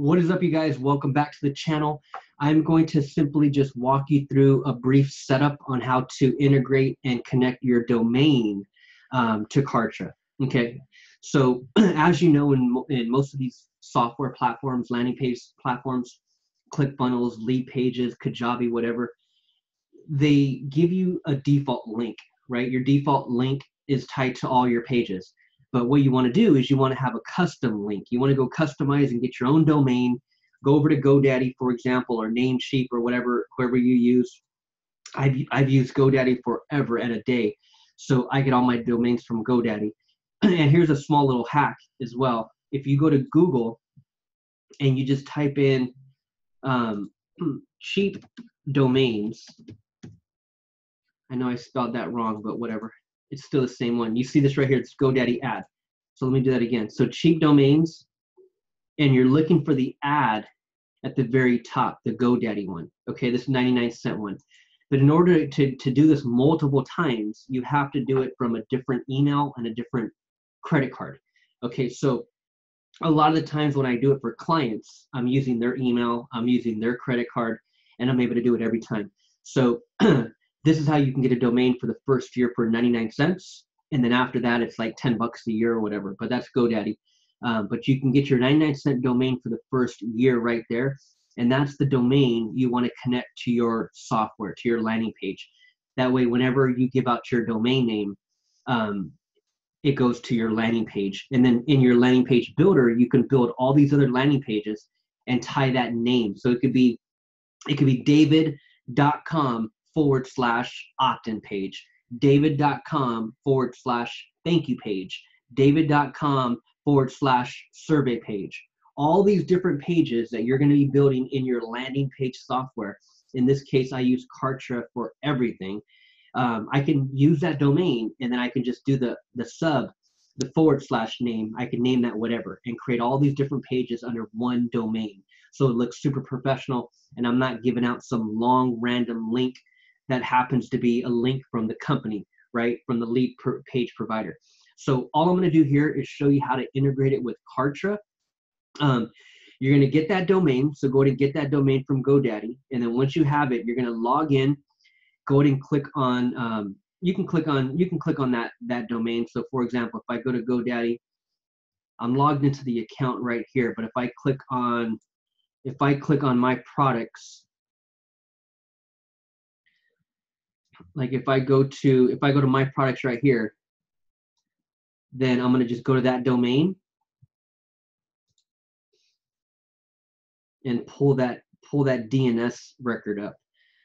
What is up, you guys? Welcome back to the channel. I'm going to simply just walk you through a brief setup on how to integrate and connect your domain um, to Kartra. Okay, so as you know, in, in most of these software platforms, landing page platforms, ClickFunnels, Leadpages, Kajabi, whatever, they give you a default link, right? Your default link is tied to all your pages. But what you want to do is you want to have a custom link. You want to go customize and get your own domain. Go over to GoDaddy, for example, or Namecheap or whatever, whoever you use. I've, I've used GoDaddy forever and a day. So I get all my domains from GoDaddy. and here's a small little hack as well. If you go to Google and you just type in um, cheap domains, I know I spelled that wrong, but whatever it's still the same one. You see this right here, it's GoDaddy ad. So let me do that again. So cheap domains, and you're looking for the ad at the very top, the GoDaddy one. Okay, this 99 cent one. But in order to, to do this multiple times, you have to do it from a different email and a different credit card. Okay, so a lot of the times when I do it for clients, I'm using their email, I'm using their credit card, and I'm able to do it every time. So this is how you can get a domain for the first year for 99 cents. And then after that it's like 10 bucks a year or whatever but that's godaddy. Um, but you can get your 99 cent domain for the first year right there. And that's the domain you want to connect to your software to your landing page. That way whenever you give out your domain name um, it goes to your landing page. And then in your landing page builder you can build all these other landing pages and tie that name. So it could be it could be david.com forward slash opt-in page, david.com forward slash thank you page, david.com forward slash survey page. All these different pages that you're going to be building in your landing page software. In this case, I use Kartra for everything. Um, I can use that domain and then I can just do the, the sub, the forward slash name. I can name that whatever and create all these different pages under one domain. So it looks super professional and I'm not giving out some long random link that happens to be a link from the company, right? From the lead page provider. So all I'm going to do here is show you how to integrate it with Kartra. Um, you're going to get that domain. So go ahead and get that domain from GoDaddy. And then once you have it, you're going to log in, go ahead and click on, um, you can click on, you can click on that, that domain. So for example, if I go to GoDaddy, I'm logged into the account right here. But if I click on, if I click on my products, like if I go to if I go to my products right here, then I'm gonna just go to that domain and pull that pull that DNS record up.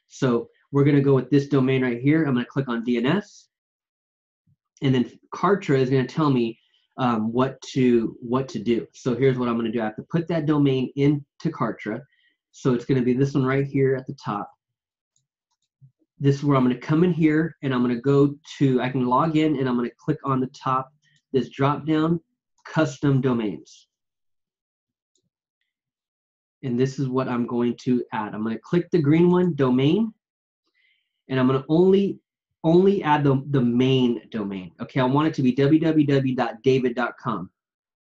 So we're gonna go with this domain right here. I'm gonna click on DNS, and then Kartra is gonna tell me um, what to what to do. So here's what I'm gonna do. I have to put that domain into Kartra. So it's gonna be this one right here at the top this is where I'm going to come in here and I'm going to go to, I can log in and I'm going to click on the top, this drop down, custom domains. And this is what I'm going to add. I'm going to click the green one, domain, and I'm going to only only add the, the main domain. Okay, I want it to be www.david.com.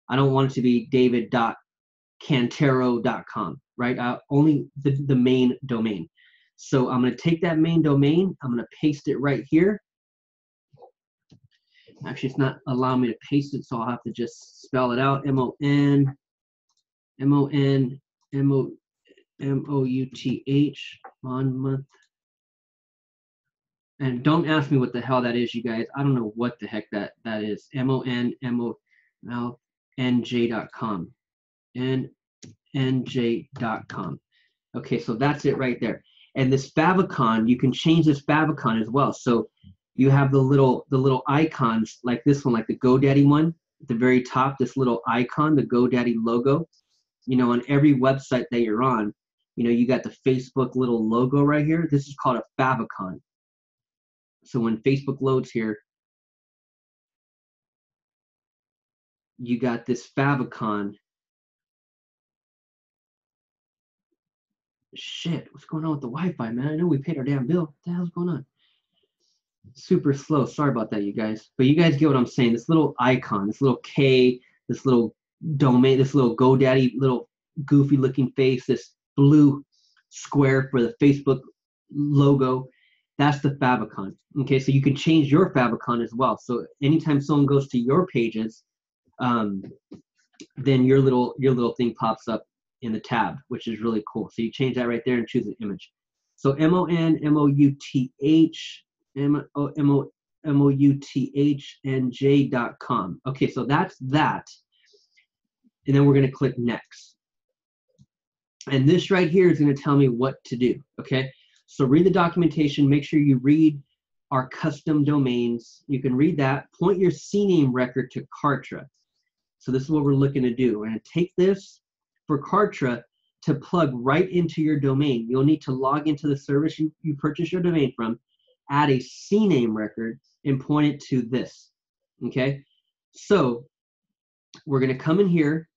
I don't want it to be david.cantero.com, right? Only the, the main domain. So I'm going to take that main domain, I'm going to paste it right here. Actually, it's not allowing me to paste it, so I'll have to just spell it out. M-O-N, M-O-N, M-O, M-O-U-T-H, Monmouth. And don't ask me what the hell that is, you guys. I don't know what the heck that, that is. M-O-N, M-O, N-J.com. Okay, so that's it right there. And this favicon, you can change this favicon as well. So you have the little the little icons like this one, like the GoDaddy one at the very top, this little icon, the GoDaddy logo. You know, on every website that you're on, you know, you got the Facebook little logo right here. This is called a favicon. So when Facebook loads here, you got this favicon Shit, what's going on with the Wi-Fi, man? I know we paid our damn bill. What the hell's going on? Super slow. Sorry about that, you guys. But you guys get what I'm saying. This little icon, this little K, this little domain, this little GoDaddy little goofy looking face, this blue square for the Facebook logo. That's the favicon. Okay, so you can change your favicon as well. So anytime someone goes to your pages, um, then your little your little thing pops up in the tab, which is really cool. So you change that right there and choose an image. So M O N M O U T H M O M O M O U T H N J dot com. Okay, so that's that. And then we're going to click next. And this right here is going to tell me what to do. Okay, so read the documentation. Make sure you read our custom domains. You can read that. Point your CNAME record to Kartra. So this is what we're looking to do. We're going to take this for Kartra to plug right into your domain. You'll need to log into the service you, you purchase your domain from, add a CNAME record, and point it to this. Okay? So we're going to come in here.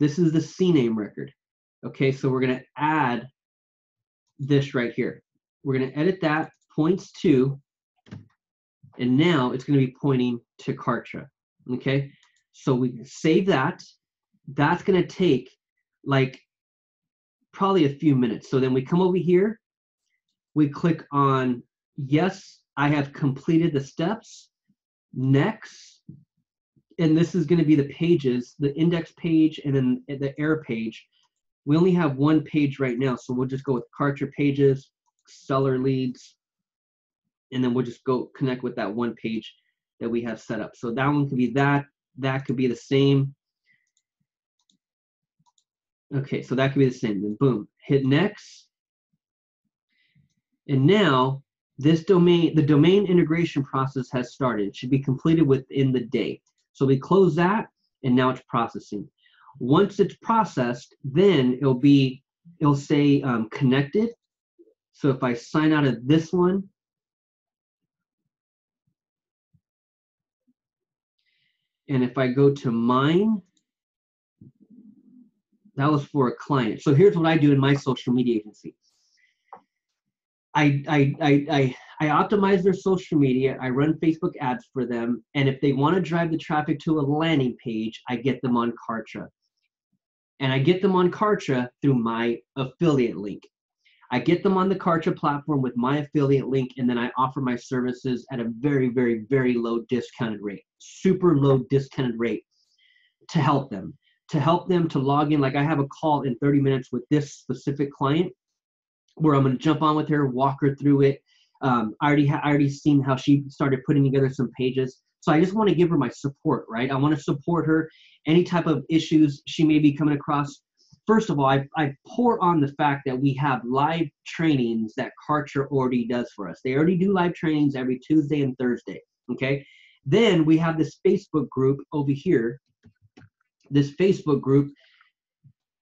This is the CNAME record. Okay, so we're going to add this right here. We're going to edit that, points to, and now it's going to be pointing to Kartra. Okay, so we save that. That's going to take like probably a few minutes. So then we come over here, we click on yes, I have completed the steps. Next, and this is going to be the pages, the index page and then the error page. We only have one page right now, so we'll just go with Kartra pages, seller leads, and then we'll just go connect with that one page that we have set up. So that one could be that, that could be the same. Okay, so that could be the same. Then boom, hit next. And now this domain, the domain integration process has started. It should be completed within the day. So we close that and now it's processing. Once it's processed, then it'll be, it'll say um, connected. So if I sign out of this one, and if I go to mine, that was for a client. So here's what I do in my social media agency. I, I, I, I, I optimize their social media. I run Facebook ads for them. And if they want to drive the traffic to a landing page, I get them on Kartra. And I get them on Kartra through my affiliate link. I get them on the Kartra platform with my affiliate link, and then I offer my services at a very, very, very low discounted rate, super low discounted rate to help them to help them to log in. Like I have a call in 30 minutes with this specific client where I'm going to jump on with her, walk her through it. Um, I already ha- I already seen how she started putting together some pages. So I just want to give her my support, right? I want to support her. Any type of issues she may be coming across. First of all, I, I pour on the fact that we have live trainings that Kartra already does for us. They already do live trainings every Tuesday and Thursday. Okay. Then we have this Facebook group over here this Facebook group,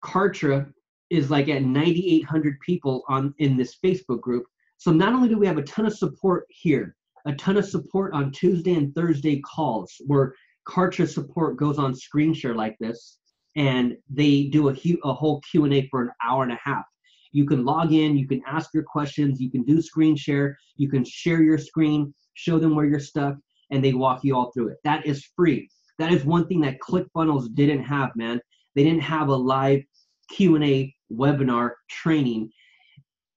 Kartra is like at 9,800 people on in this Facebook group. So not only do we have a ton of support here, a ton of support on Tuesday and Thursday calls where Kartra support goes on screen share like this, and they do a, a whole Q&A for an hour and a half. You can log in, you can ask your questions, you can do screen share, you can share your screen, show them where you're stuck, and they walk you all through it. That is free. That is one thing that ClickFunnels didn't have, man. They didn't have a live Q&A webinar training.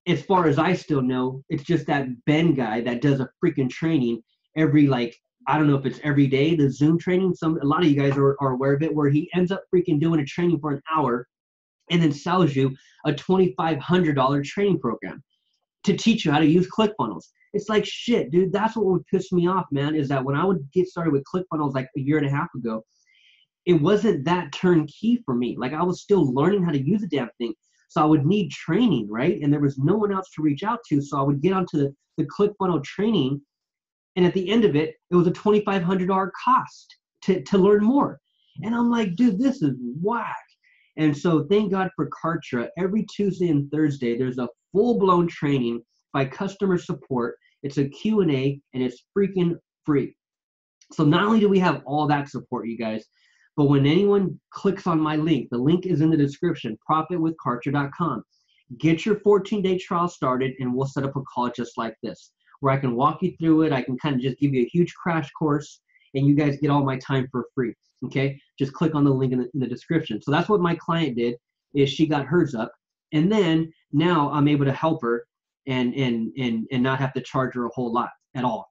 As far as I still know, it's just that Ben guy that does a freaking training every like I don't know if it's every day the Zoom training. Some a lot of you guys are, are aware of it, where he ends up freaking doing a training for an hour, and then sells you a twenty five hundred dollar training program to teach you how to use ClickFunnels. It's like shit, dude. That's what would piss me off, man. Is that when I would get started with ClickFunnels like a year and a half ago, it wasn't that turnkey for me. Like I was still learning how to use the damn thing. So I would need training, right? And there was no one else to reach out to. So I would get onto the, the ClickFunnels training. And at the end of it, it was a $2,500 cost to, to learn more. And I'm like, dude, this is whack. And so thank God for Kartra. Every Tuesday and Thursday, there's a full-blown training by customer support. It's a Q&A and it's freaking free. So not only do we have all that support, you guys, but when anyone clicks on my link, the link is in the description, profitwithkartra.com. Get your 14-day trial started and we'll set up a call just like this where I can walk you through it. I can kind of just give you a huge crash course and you guys get all my time for free. Okay, just click on the link in the, in the description. So that's what my client did. is she got hers up, and then now I'm able to help her and and and and not have to charge her a whole lot at all.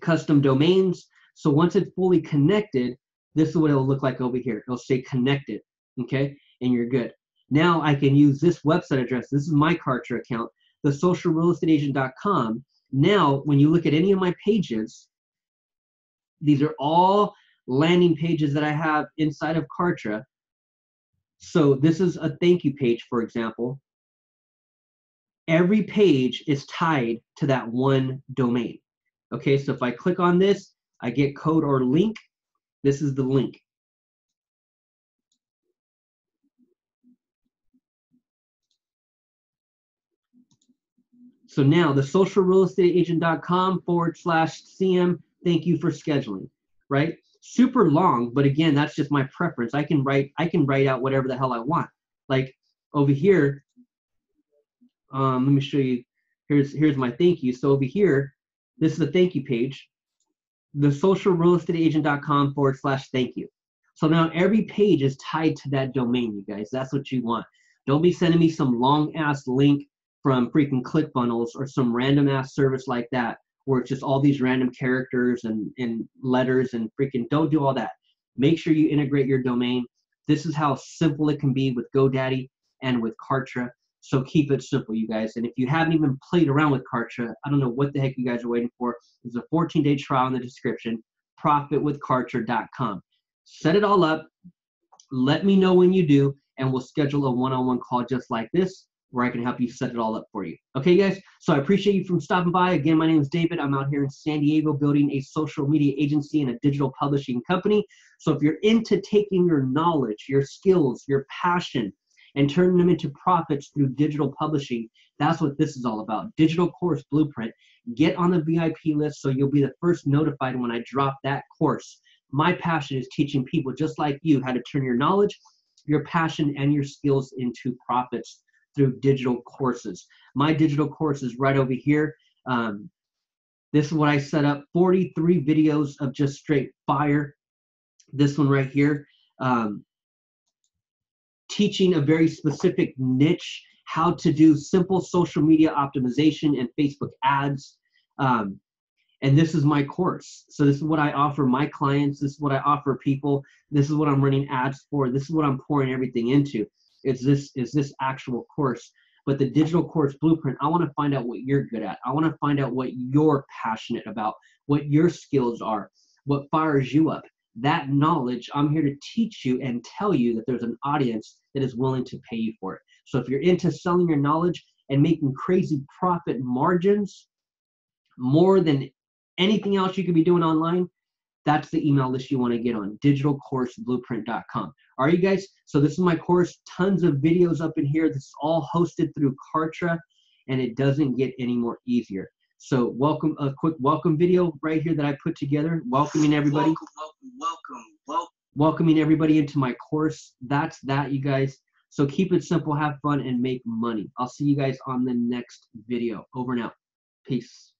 Custom domains. So once it's fully connected, this is what it'll look like over here. It'll say connected, okay, and you're good. Now I can use this website address. This is my Kartra account, the socialrealestateagent.com. Now, when you look at any of my pages, these are all landing pages that I have inside of Kartra. So this is a thank you page, for example. Every page is tied to that one domain. Okay, so if I click on this, I get code or link. This is the link. So now the socialrealestateagent.com forward slash CM, thank you for scheduling, right? Super long, but again, that's just my preference. I can write, I can write out whatever the hell I want. Like over here, um, let me show you. Here's here's my thank you. So over here, this is a thank you page. The socialrealestateagent.com forward slash thank you. So now every page is tied to that domain, you guys. That's what you want. Don't be sending me some long ass link from freaking ClickFunnels or some random ass service like that where it's just all these random characters and, and letters and freaking don't do all that. Make sure you integrate your domain. This is how simple it can be with GoDaddy and with Kartra. So keep it simple, you guys. And if you haven't even played around with Kartra, I don't know what the heck you guys are waiting for. There's a 14 day trial in the description profitwithkartra.com. Set it all up. Let me know when you do, and we'll schedule a one on one call just like this where I can help you set it all up for you. Okay, guys? So I appreciate you from stopping by. Again, my name is David. I'm out here in San Diego building a social media agency and a digital publishing company. So if you're into taking your knowledge, your skills, your passion, and turn them into profits through digital publishing, that's what this is all about. Digital Course Blueprint. Get on the VIP list so you'll be the first notified when I drop that course. My passion is teaching people just like you how to turn your knowledge, your passion, and your skills into profits through digital courses. My digital course is right over here. Um, this is what I set up 43 videos of just straight fire. This one right here, um, teaching a very specific niche, how to do simple social media optimization and Facebook ads. Um, and this is my course. So this is what I offer my clients. This is what I offer people. This is what I'm running ads for. This is what I'm pouring everything into is this is this actual course but the digital course blueprint i want to find out what you're good at i want to find out what you're passionate about what your skills are what fires you up that knowledge i'm here to teach you and tell you that there's an audience that is willing to pay you for it so if you're into selling your knowledge and making crazy profit margins more than anything else you could be doing online that's the email list you want to get on digitalcourseblueprint.com. Right, you guys. So this is my course. Tons of videos up in here. This is all hosted through Kartra, and it doesn't get any more easier. So welcome, a quick welcome video right here that I put together, welcoming everybody. Welcome, welcome, welcome, welcome. Welcoming everybody into my course. That's that, you guys. So keep it simple, have fun, and make money. I'll see you guys on the next video. Over now. Peace.